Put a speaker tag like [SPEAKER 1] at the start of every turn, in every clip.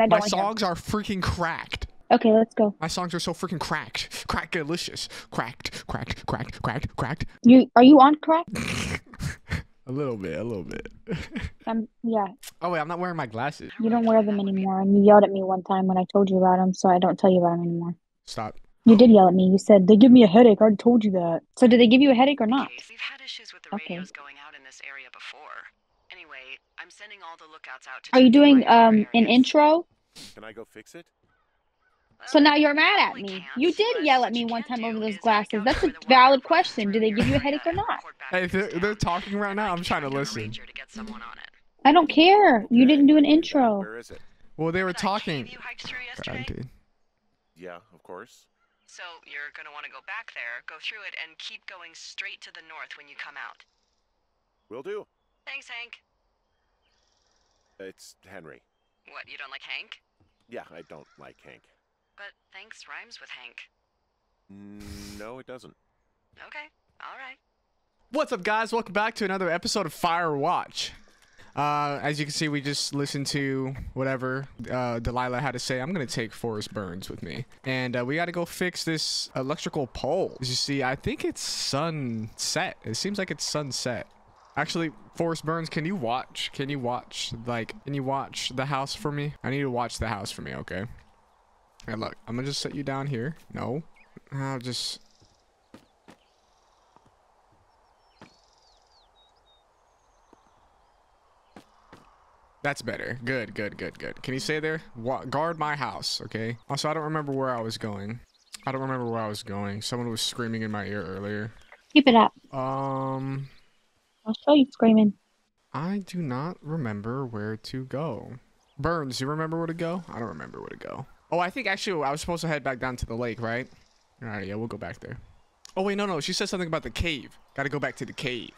[SPEAKER 1] and I don't
[SPEAKER 2] My
[SPEAKER 1] wanna hear 'em.
[SPEAKER 2] songs are freaking cracked.
[SPEAKER 1] Okay, let's go.
[SPEAKER 2] My songs are so freaking cracked. Crack delicious. Cracked, cracked, cracked, cracked, cracked.
[SPEAKER 1] You are you on crack?
[SPEAKER 2] A little bit, a little bit.
[SPEAKER 1] Um, yeah.
[SPEAKER 2] oh wait, I'm not wearing my glasses.
[SPEAKER 1] You don't wear them anymore, and you yelled at me one time when I told you about them, so I don't tell you about them anymore.
[SPEAKER 2] Stop.
[SPEAKER 1] You did yell at me. You said they give me a headache. I already told you that. So did they give you a headache or not?
[SPEAKER 3] Case. We've had issues with the
[SPEAKER 1] Okay.
[SPEAKER 3] radios going out in this area before. Anyway, I'm sending all the lookouts out to
[SPEAKER 1] Are you doing um an intro?
[SPEAKER 4] Can I go fix it?
[SPEAKER 1] So now you're mad at me. You did yell at me one time over those glasses. That's a valid question. Do they give you a headache or not?
[SPEAKER 2] Hey, they're, they're talking right now.
[SPEAKER 3] I
[SPEAKER 2] I'm trying to
[SPEAKER 3] track down a
[SPEAKER 2] listen.
[SPEAKER 3] ranger to get someone on it.
[SPEAKER 1] I don't care. You didn't do an intro.
[SPEAKER 4] where is it?
[SPEAKER 2] Well, they were talking.
[SPEAKER 3] cave you hiked through
[SPEAKER 2] God.
[SPEAKER 4] Yeah, of course.
[SPEAKER 3] So you're gonna want to go back there, go through it, and keep going straight to the north when you come out.
[SPEAKER 4] Will do.
[SPEAKER 3] Thanks, Hank.
[SPEAKER 4] It's Henry.
[SPEAKER 3] What, you don't like Hank?
[SPEAKER 4] Yeah, I don't like Hank.
[SPEAKER 3] But thanks rhymes with Hank.
[SPEAKER 4] Mm, No, it doesn't.
[SPEAKER 3] Okay, alright.
[SPEAKER 2] What's up, guys? Welcome back to another episode of Firewatch. Uh, as you can see, we just listened to whatever uh, Delilah had to say. I'm gonna take Forrest Burns with me, and uh, we got to go fix this electrical pole. As you see, I think it's sunset. It seems like it's sunset. Actually, Forrest Burns, can you watch? Can you watch? Like, can you watch the house for me? I need to watch the house for me. Okay. Hey, look, I'm gonna just set you down here. No, I'll just That's better. Good, good, good, good. Can you stay there? Wa- guard my house, okay? Also, I don't remember where I was going. I don't remember where I was going. Someone was screaming in my ear earlier.
[SPEAKER 1] Keep it up.
[SPEAKER 2] Um,
[SPEAKER 1] I'll show you screaming.
[SPEAKER 2] I do not remember where to go. Burns, you remember where to go? I don't remember where to go. Oh, I think actually I was supposed to head back down to the lake, right? All right, yeah, we'll go back there. Oh wait, no, no. She said something about the cave. Got to go back to the cave.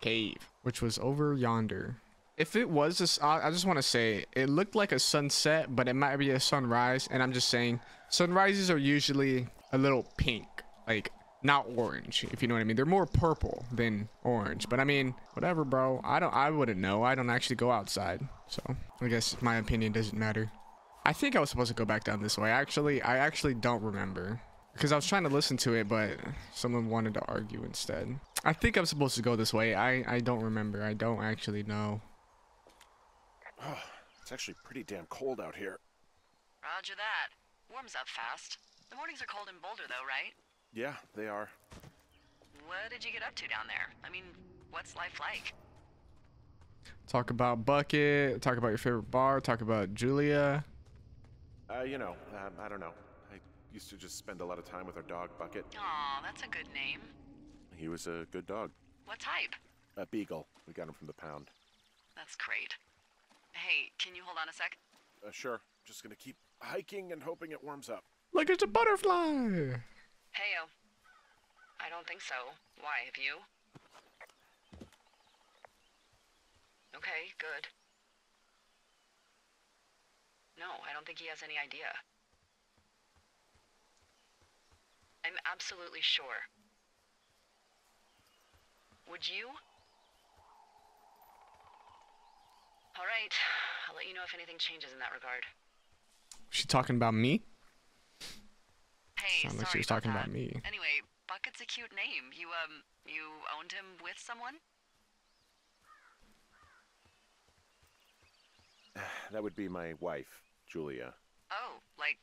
[SPEAKER 2] Cave, which was over yonder. If it was this, I I just want to say it looked like a sunset, but it might be a sunrise. And I'm just saying, sunrises are usually a little pink, like not orange, if you know what I mean. They're more purple than orange. But I mean, whatever, bro. I don't. I wouldn't know. I don't actually go outside, so I guess my opinion doesn't matter. I think I was supposed to go back down this way. Actually, I actually don't remember. Because I was trying to listen to it, but someone wanted to argue instead. I think I'm supposed to go this way. I, I don't remember. I don't actually know.
[SPEAKER 4] Oh, it's actually pretty damn cold out here.
[SPEAKER 3] Roger that. Warms up fast. The mornings are cold in Boulder, though, right?
[SPEAKER 4] Yeah, they are.
[SPEAKER 3] What did you get up to down there? I mean, what's life like?
[SPEAKER 2] Talk about Bucket. Talk about your favorite bar. Talk about Julia.
[SPEAKER 4] Uh, you know, um, I don't know. I used to just spend a lot of time with our dog, Bucket.
[SPEAKER 3] Aw, that's a good name.
[SPEAKER 4] He was a good dog.
[SPEAKER 3] What type?
[SPEAKER 4] A beagle. We got him from the pound.
[SPEAKER 3] That's great. Hey, can you hold on a sec?
[SPEAKER 4] Uh, sure. Just gonna keep hiking and hoping it warms up.
[SPEAKER 2] Look, it's a butterfly.
[SPEAKER 3] Heyo. I don't think so. Why, have you? Okay, good. No, I don't think he has any idea. I'm absolutely sure. Would you? Alright, I'll let you know if anything changes in that regard.
[SPEAKER 2] She talking about me?
[SPEAKER 3] Hey,
[SPEAKER 2] Sound
[SPEAKER 3] sorry
[SPEAKER 2] like she was
[SPEAKER 3] about
[SPEAKER 2] talking
[SPEAKER 3] that.
[SPEAKER 2] about me.
[SPEAKER 3] Anyway, Bucket's a cute name. You um, you owned him with someone?
[SPEAKER 4] That would be my wife, Julia.
[SPEAKER 3] Oh, like,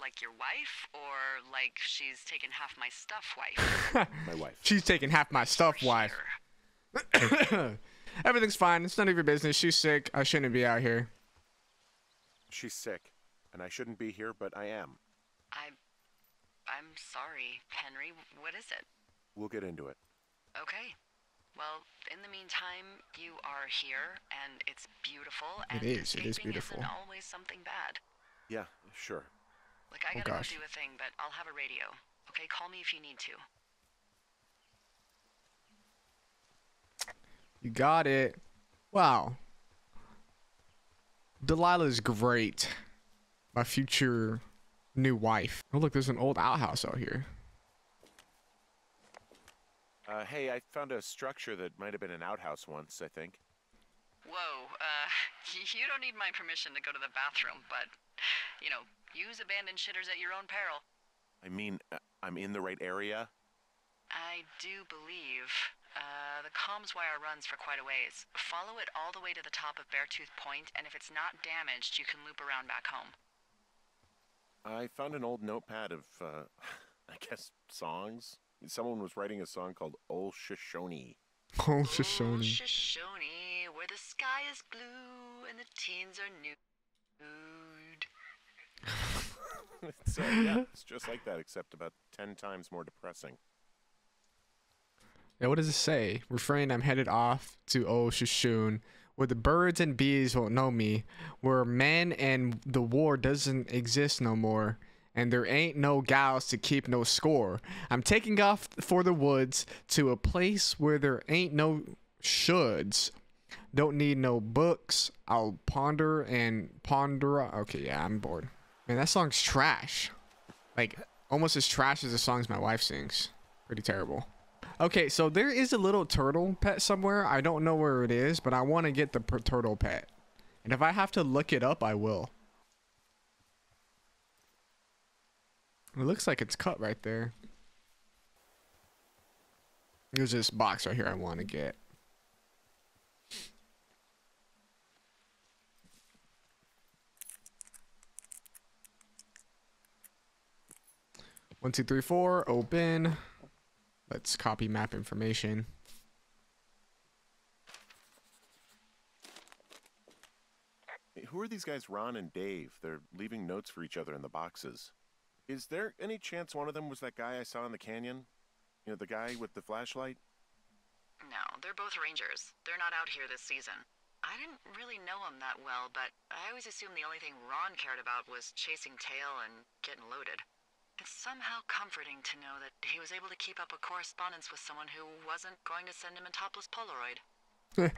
[SPEAKER 3] like your wife, or like she's taken half my stuff, wife?
[SPEAKER 4] My wife.
[SPEAKER 2] She's taking half my stuff,
[SPEAKER 3] We're
[SPEAKER 2] wife.
[SPEAKER 3] here.
[SPEAKER 2] Everything's fine. It's none of your business. She's sick. I shouldn't be out here.
[SPEAKER 4] She's sick, and I shouldn't be here, but I am.
[SPEAKER 3] I, I'm sorry, Henry. What is it?
[SPEAKER 4] We'll get into it.
[SPEAKER 3] Okay. Well, in the meantime, you are here, and it's beautiful.
[SPEAKER 2] It
[SPEAKER 3] And
[SPEAKER 2] is, it is beautiful.
[SPEAKER 3] Isn't always something bad.
[SPEAKER 4] Yeah, sure.
[SPEAKER 3] Like I
[SPEAKER 2] Oh,
[SPEAKER 3] gotta
[SPEAKER 2] gosh.
[SPEAKER 3] go do a thing, but I'll have a radio. Okay, call me if you need to.
[SPEAKER 2] You got it. Wow. Delilah's great. My future new wife. Oh, look, there's an old outhouse out here.
[SPEAKER 4] Uh, hey, I found a structure that might have been an outhouse once, I think.
[SPEAKER 3] Whoa, uh, You don't need my permission to go to the bathroom, but, you know, use abandoned shitters at your own peril.
[SPEAKER 4] I mean, uh, I'm in the right area.
[SPEAKER 3] I do believe. Uh, the comms wire runs for quite a ways. Follow it all the way to the top of Beartooth Point, and if it's not damaged, you can loop around back home.
[SPEAKER 4] I found an old notepad of, uh, I guess, songs. Someone was writing a song called Ol Shoshone.
[SPEAKER 2] Oh,
[SPEAKER 3] Ooh,
[SPEAKER 2] Shoshone.
[SPEAKER 3] Shoshone, where the sky is blue and the teens are nude.
[SPEAKER 4] it's, uh, yeah, it's just like that, except about ten times more depressing.
[SPEAKER 2] Yeah, what does it say? Refrain, I'm headed off to old Shishun, where the birds and bees won't know me, where men and the war doesn't exist no more, and there ain't no gals to keep no score. I'm taking off for the woods to a place where there ain't no shoulds. Don't need no books. I'll ponder and ponder. Okay, yeah, I'm bored. Man, that song's trash. Like, almost as trash as the songs my wife sings. Pretty terrible. Okay, so there is a little turtle pet somewhere. I don't know where it is, but I want to get the turtle pet. And if I have to look it up, I will. It looks like it's cut right there. There's this box right here I want to get. One, two, three, four. Open. Let's copy map information.
[SPEAKER 4] Hey, Who are these guys, Ron and Dave? They're leaving notes for each other in the boxes. Is there any chance one of them was that guy I saw in the canyon? You know, the guy with the flashlight?
[SPEAKER 3] No, they're both rangers. They're not out here this season. I didn't really know him that well, but I always assumed the only thing Ron cared about was chasing tail and getting loaded. It's somehow comforting to know that he was able to keep up a correspondence with someone who wasn't going to send him a topless Polaroid.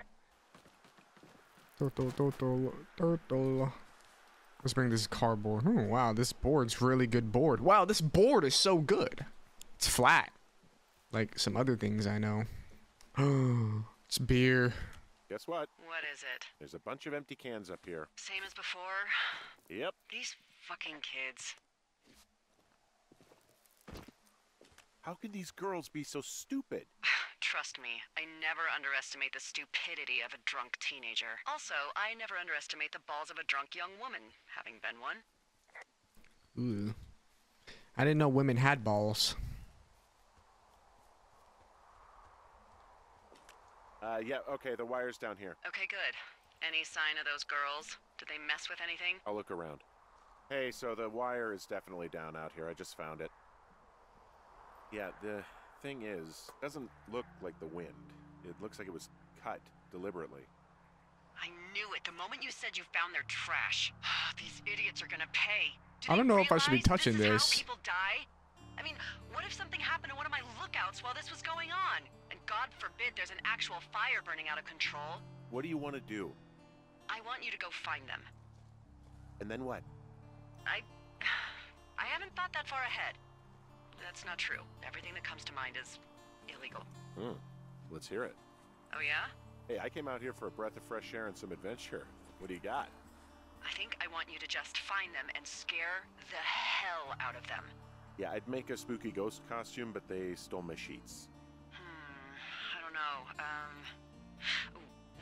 [SPEAKER 2] Turtle, turtle, turtle. Let's bring this cardboard. Oh, wow, this board's really good board. Wow, this board is so good. It's flat. Like some other things I know. it's beer.
[SPEAKER 4] Guess what?
[SPEAKER 3] What is it?
[SPEAKER 4] There's a bunch of empty cans up here.
[SPEAKER 3] Same as before?
[SPEAKER 4] Yep.
[SPEAKER 3] These fucking kids.
[SPEAKER 4] How can these girls be so stupid?
[SPEAKER 3] Trust me, I never underestimate the stupidity of a drunk teenager. Also, I never underestimate the balls of a drunk young woman, having been one.
[SPEAKER 2] Ooh. I didn't know women had balls.
[SPEAKER 4] Uh, yeah, okay, the wire's down here.
[SPEAKER 3] Okay, good. Any sign of those girls? Did they mess with anything?
[SPEAKER 4] I'll look around. Hey, so the wire is definitely down out here. I just found it. Yeah, the thing is, it doesn't look like the wind. It looks like it was cut deliberately.
[SPEAKER 3] I knew it the moment you said you found their trash. These idiots are gonna pay. Do
[SPEAKER 2] I don't know if I should be touching
[SPEAKER 3] this. Is
[SPEAKER 2] this.
[SPEAKER 3] how people die? I mean, what if something happened to one of my lookouts while this was going on? And God forbid there's an actual fire burning out of control.
[SPEAKER 4] What do you want to do?
[SPEAKER 3] I want you to go find them.
[SPEAKER 4] And then what?
[SPEAKER 3] I. I haven't thought that far ahead. That's not true. Everything that comes to mind is illegal.
[SPEAKER 4] Hmm. Let's hear it.
[SPEAKER 3] Oh, yeah?
[SPEAKER 4] Hey, I came out here for a breath of fresh air and some adventure. What do you got?
[SPEAKER 3] I think I want you to just find them and scare the hell out of them.
[SPEAKER 4] Yeah, I'd make a spooky ghost costume, but they stole my sheets.
[SPEAKER 3] Hmm, I don't know. Um.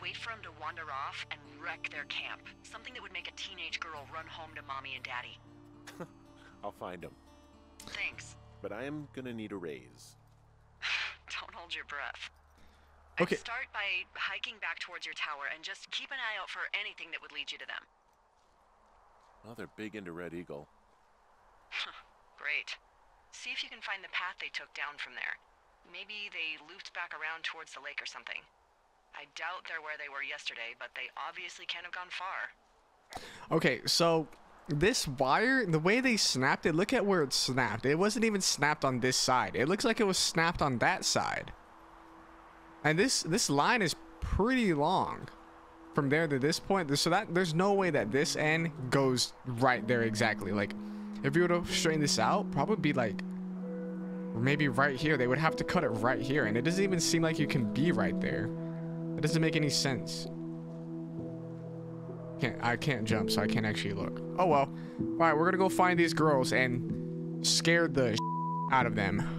[SPEAKER 3] Wait for them to wander off and wreck their camp. Something that would make a teenage girl run home to mommy and daddy.
[SPEAKER 4] I'll find them. But I am gonna need a raise.
[SPEAKER 3] Don't hold your breath.
[SPEAKER 2] Okay.
[SPEAKER 3] I'd start by hiking back towards your tower and just keep an eye out for anything that would lead you to them.
[SPEAKER 4] Oh, they're big into Red Eagle.
[SPEAKER 3] Great. See if you can find the path they took down from there. Maybe they looped back around towards the lake or something. I doubt they're where they were yesterday, but they obviously can't have gone far.
[SPEAKER 2] Okay, so this wire, the way they snapped it, look at where it snapped. It wasn't even snapped on this side. It looks like it was snapped on that side. And this this line is pretty long from there to this point. So that there's no way that this end goes right there exactly. Like if you were to straighten this out, probably be like maybe right here. They would have to cut it right here, and it doesn't even seem like you can be right there. It doesn't make any sense. Can't I can't jump, so I can't actually look. Oh well. All right, we're gonna go find these girls and scare the out of them.